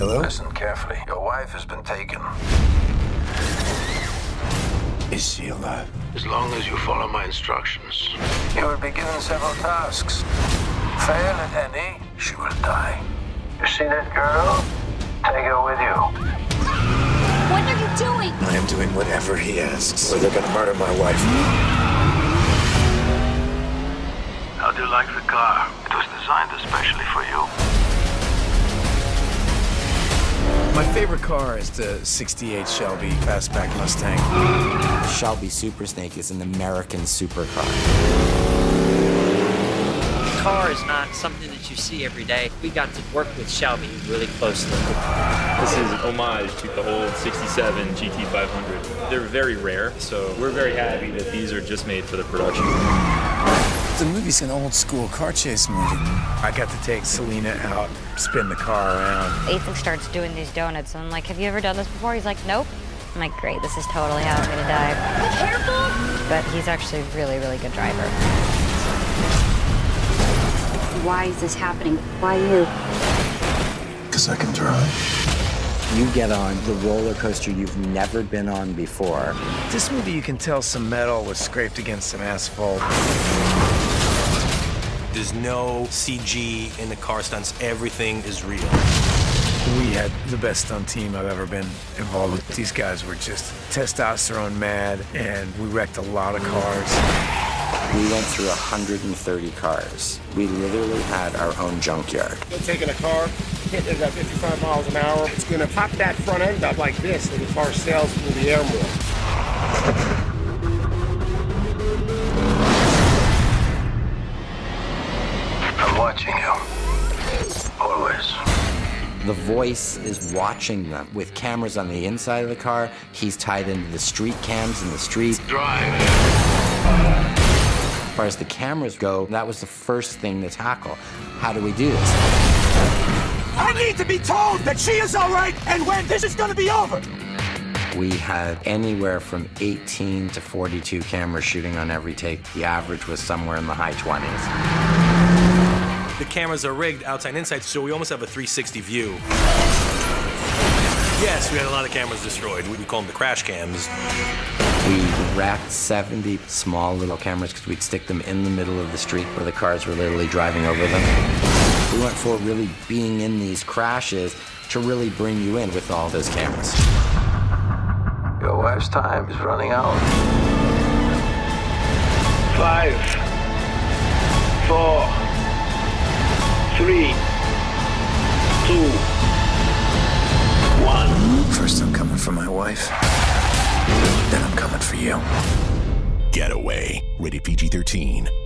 Hello? Listen carefully. Your wife has been taken. Is she alive? As long as you follow my instructions. You will be given several tasks. Fail at any, she will die. You see that girl? Take her with you. What are you doing? I am doing whatever he asks, or they're gonna murder my wife. How do you like the car? It was designed especially for you. My favorite car is the 68 Shelby Fastback Mustang. Shelby Super Snake is an American supercar. The car is not something that you see every day. We got to work with Shelby really closely. This is an homage to the old 67 GT500. They're very rare, so we're very happy that these are just made for the production. The movie's an old school car chase movie. I got to take Selena out, spin the car around. Ethan starts doing these donuts, and I'm like, have you ever done this before? He's like, nope. I'm like, great, this is totally how I'm gonna die. Be careful! But he's actually a really, really good driver. Why is this happening? Why you? Because I can drive. You get on the roller coaster you've never been on before. This movie, you can tell some metal was scraped against some asphalt. There's no CG in the car stunts. Everything is real. We had the best stunt team I've ever been involved with. These guys were just testosterone mad, and we wrecked a lot of cars. We went through 130 cars. We literally had our own junkyard. They're taking a car, hitting it at 55 miles an hour. It's going to pop that front end up like this, and the car sails through the air more. I'm watching you. Always. The voice is watching them with cameras on the inside of the car. He's tied into the street cams in the street. Drive. As far as the cameras go, that was the first thing to tackle. How do we do this? I need to be told that she is all right and when this is going to be over. We had anywhere from 18 to 42 cameras shooting on every take. The average was somewhere in the high 20s. The cameras are rigged outside and inside, so we almost have a 360 view. Yes, we had a lot of cameras destroyed. We call them the crash cams. We wrapped 70 small little cameras because we'd stick them in the middle of the street where the cars were literally driving over them. We went for really being in these crashes to really bring you in with all those cameras. Your wife's time is running out. Five, four, three, two, one. First, I'm coming for my wife. Then I'm coming for you. Getaway. Rated PG 13.